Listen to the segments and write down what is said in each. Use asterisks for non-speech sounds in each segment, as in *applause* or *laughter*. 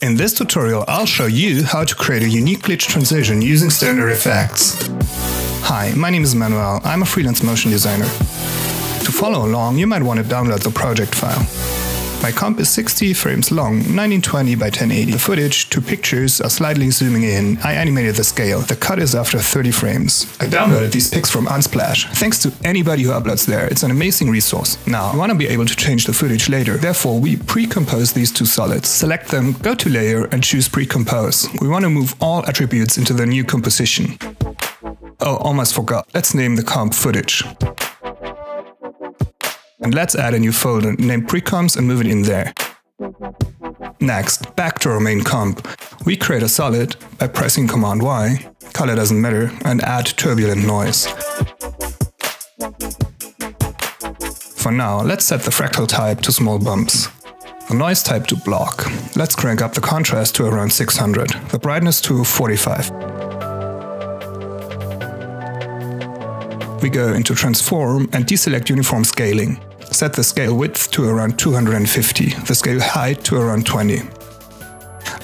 In this tutorial I'll show you how to create a unique glitch transition using standard effects. Hi, my name is Manuel, I'm a freelance motion designer. To follow along you might want to download the project file. My comp is 60 frames long, 1920 by 1080. The footage, two pictures are slightly zooming in. I animated the scale. The cut is after 30 frames. I downloaded these pics from Unsplash. Thanks to anybody who uploads there, it's an amazing resource. Now, we want to be able to change the footage later. Therefore, we pre-compose these two solids. Select them, go to Layer and choose Pre-compose. We want to move all attributes into the new composition. Oh, almost forgot. Let's name the comp footage. And let's add a new folder named precomps and move it in there. Next, back to our main comp. We create a solid by pressing Command Y, color doesn't matter, and add turbulent noise. For now, let's set the fractal type to small bumps. The noise type to block. Let's crank up the contrast to around 600, the brightness to 45. we go into Transform and deselect Uniform Scaling. Set the scale width to around 250, the scale height to around 20.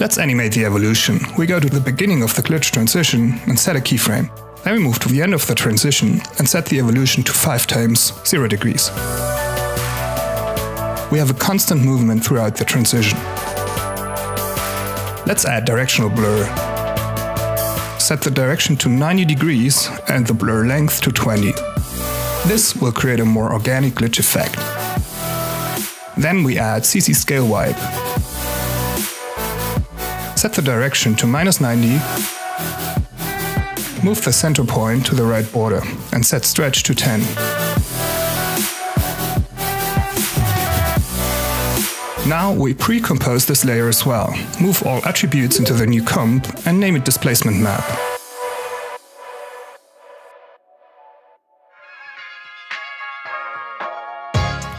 Let's animate the evolution. We go to the beginning of the glitch transition and set a keyframe. Then we move to the end of the transition and set the evolution to 5 times 0 degrees. We have a constant movement throughout the transition. Let's add directional blur set the direction to 90 degrees and the blur length to 20. This will create a more organic glitch effect. Then we add CC Scale Wipe. Set the direction to minus 90, move the center point to the right border and set stretch to 10. Now we pre-compose this layer as well. Move all attributes into the new comp and name it displacement map.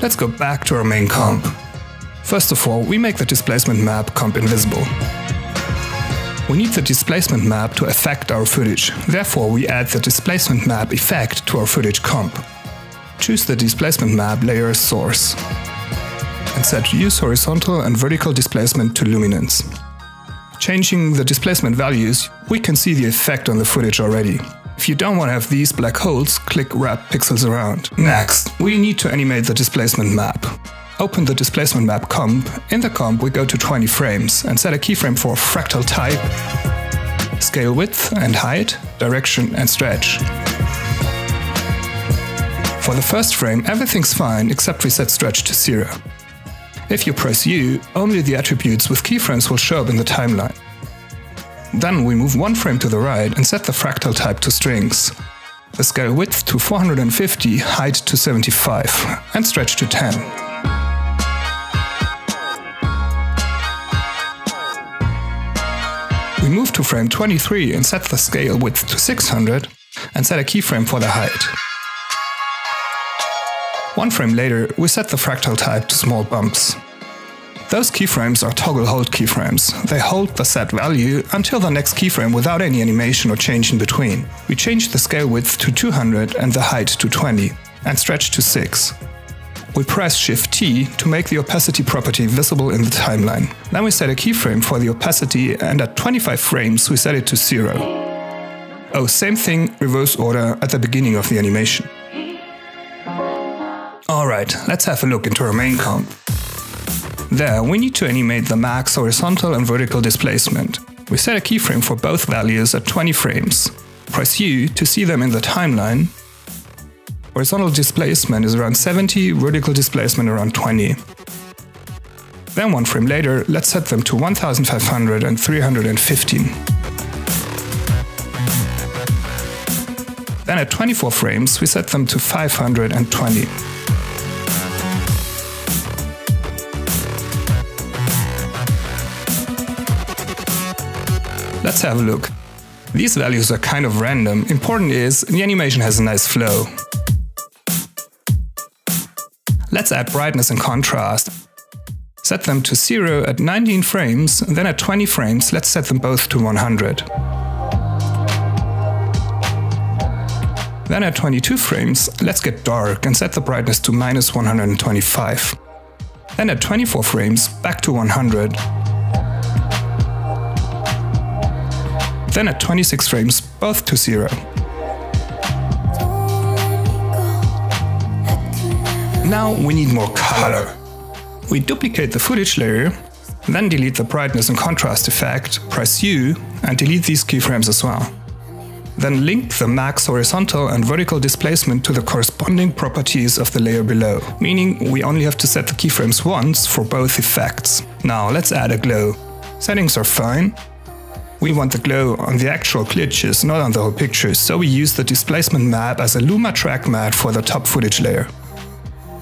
Let's go back to our main comp. First of all, we make the displacement map comp invisible. We need the displacement map to affect our footage, therefore we add the displacement map effect to our footage comp. Choose the displacement map layer source and set use horizontal and vertical displacement to luminance. Changing the displacement values, we can see the effect on the footage already. If you don't want to have these black holes, click Wrap Pixels Around. Next, we need to animate the displacement map. Open the displacement map comp. In the comp, we go to 20 frames and set a keyframe for fractal type, scale width and height, direction and stretch. For the first frame, everything's fine except we set stretch to zero. If you press U, only the attributes with keyframes will show up in the timeline. Then we move one frame to the right and set the fractal type to strings. The scale width to 450, height to 75, and stretch to 10. We move to frame 23 and set the scale width to 600 and set a keyframe for the height. One frame later, we set the fractal type to small bumps. Those keyframes are toggle hold keyframes. They hold the set value until the next keyframe without any animation or change in between. We change the scale width to 200 and the height to 20, and stretch to 6. We press Shift T to make the opacity property visible in the timeline. Then we set a keyframe for the opacity and at 25 frames we set it to 0. Oh, same thing, reverse order at the beginning of the animation. Alright, let's have a look into our main comp. There, we need to animate the max horizontal and vertical displacement. We set a keyframe for both values at 20 frames. Press U to see them in the timeline. Horizontal displacement is around 70, vertical displacement around 20. Then one frame later, let's set them to 1500 and 315. Then at 24 frames, we set them to 520. Let's have a look. These values are kind of random. Important is, the animation has a nice flow. Let's add brightness and contrast. Set them to 0 at 19 frames, then at 20 frames let's set them both to 100. Then at 22 frames, let's get dark and set the brightness to minus 125. Then at 24 frames, back to 100. Then at 26 frames both to 0. Now we need more color. We duplicate the footage layer, then delete the brightness and contrast effect, press U and delete these keyframes as well. Then link the max horizontal and vertical displacement to the corresponding properties of the layer below, meaning we only have to set the keyframes once for both effects. Now let's add a glow. Settings are fine. We want the glow on the actual glitches, not on the whole picture, so we use the displacement map as a Luma track matte for the top footage layer.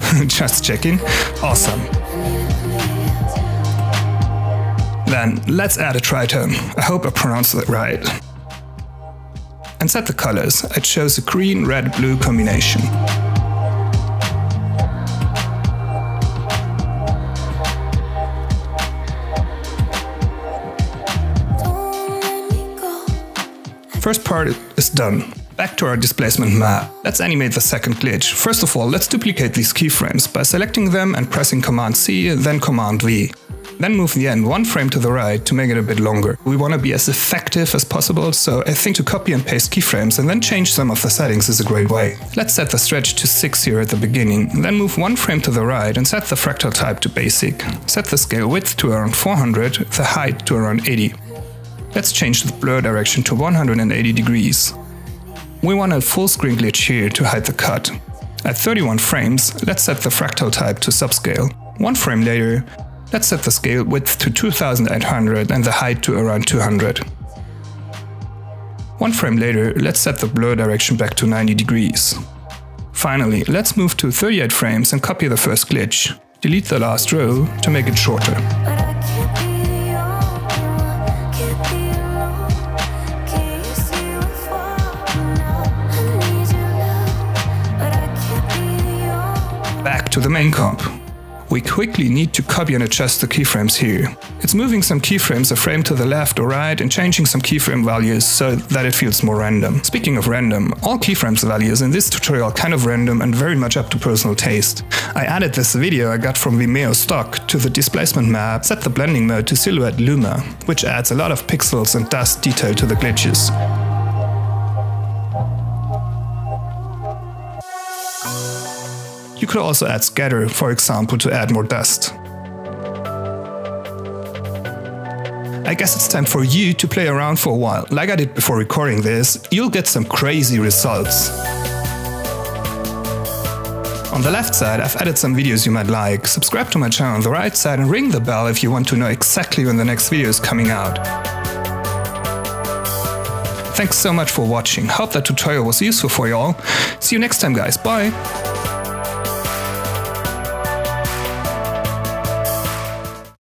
*laughs* Just checking. Awesome. Then let's add a tritone. I hope I pronounced it right. And set the colors. I chose a green, red, blue combination. First part is done. Back to our displacement map. Let's animate the second glitch. First of all, let's duplicate these keyframes by selecting them and pressing Command C, then Command V. Then move the end one frame to the right to make it a bit longer. We want to be as effective as possible, so I think to copy and paste keyframes and then change some of the settings is a great way. Let's set the stretch to 6 here at the beginning, then move one frame to the right and set the fractal type to basic. Set the scale width to around 400, the height to around 80. Let's change the blur direction to 180 degrees. We want a full screen glitch here to hide the cut. At 31 frames, let's set the fractal type to subscale. One frame later, let's set the scale width to 2800 and the height to around 200. One frame later, let's set the blur direction back to 90 degrees. Finally, let's move to 38 frames and copy the first glitch. Delete the last row to make it shorter. To the main comp. We quickly need to copy and adjust the keyframes here. It's moving some keyframes a frame to the left or right and changing some keyframe values so that it feels more random. Speaking of random, all keyframes values in this tutorial are kind of random and very much up to personal taste. I added this video I got from Vimeo stock to the displacement map, set the blending mode to Silhouette Luma, which adds a lot of pixels and dust detail to the glitches. You could also add scatter, for example, to add more dust. I guess it's time for you to play around for a while. Like I did before recording this, you'll get some crazy results. On the left side, I've added some videos you might like. Subscribe to my channel on the right side and ring the bell if you want to know exactly when the next video is coming out. Thanks so much for watching. Hope that tutorial was useful for you all. See you next time guys. Bye!